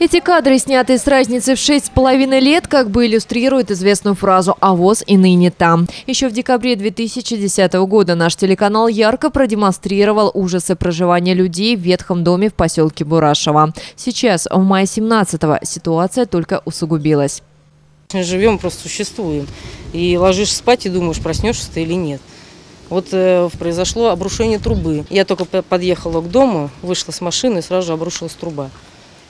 Эти кадры сняты с разницы в шесть с половиной лет, как бы иллюстрируют известную фразу «А воз и ныне там». Еще в декабре 2010 года наш телеканал ярко продемонстрировал ужасы проживания людей в ветхом доме в поселке Бурашево. Сейчас, в мае 17-го, ситуация только усугубилась. Живем, просто существуем. И ложишься спать и думаешь, проснешься ты или нет. Вот э, произошло обрушение трубы. Я только подъехала к дому, вышла с машины и сразу же обрушилась труба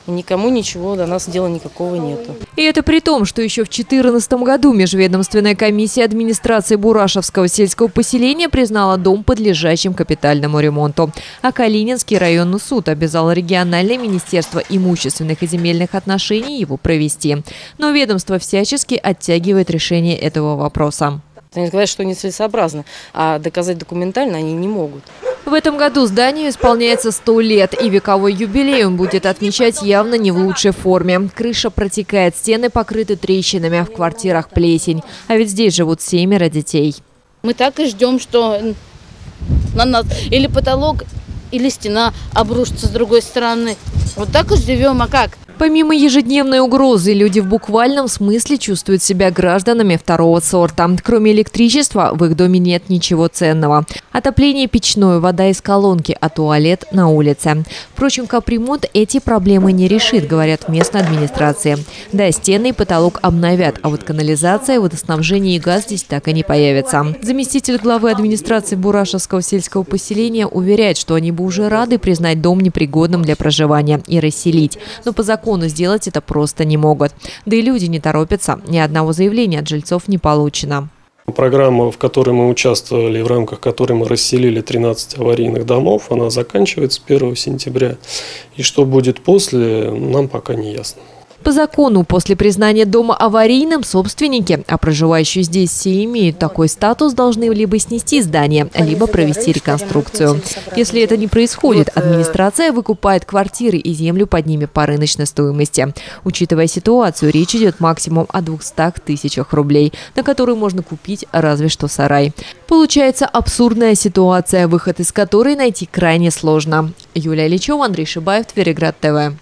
никому ничего до нас дела никакого нету. И это при том, что еще в 2014 году Межведомственная комиссия администрации Бурашевского сельского поселения признала дом подлежащим капитальному ремонту. А Калининский районный суд обязал региональное министерство имущественных и земельных отношений его провести. Но ведомство всячески оттягивает решение этого вопроса. Они говорят, что нецелесообразно, а доказать документально они не могут. В этом году зданию исполняется 100 лет, и вековой юбилей он будет отмечать явно не в лучшей форме. Крыша протекает, стены покрыты трещинами, в квартирах плесень. А ведь здесь живут семеро детей. Мы так и ждем, что на нас или потолок, или стена обрушится с другой стороны. Вот так и живем, а как? Помимо ежедневной угрозы, люди в буквальном смысле чувствуют себя гражданами второго сорта. Кроме электричества, в их доме нет ничего ценного. Отопление печное, вода из колонки, а туалет на улице. Впрочем, капремонт эти проблемы не решит, говорят в местной администрации. Да, стены и потолок обновят, а вот канализация, водоснабжение и газ здесь так и не появятся. Заместитель главы администрации Бурашевского сельского поселения уверяет, что они бы уже рады признать дом непригодным для проживания и расселить. Но по закону закону сделать это просто не могут. Да и люди не торопятся. Ни одного заявления от жильцов не получено. Программа, в которой мы участвовали, в рамках которой мы расселили 13 аварийных домов, она заканчивается 1 сентября. И что будет после, нам пока не ясно. По закону, после признания дома аварийным, собственники, а проживающие здесь все имеют такой статус, должны либо снести здание, либо провести реконструкцию. Если это не происходит, администрация выкупает квартиры и землю под ними по рыночной стоимости. Учитывая ситуацию, речь идет максимум о 200 тысячах рублей, на которые можно купить разве что сарай. Получается абсурдная ситуация, выход из которой найти крайне сложно. Юлия Личева, Андрей Шибаев, Твериград ТВ.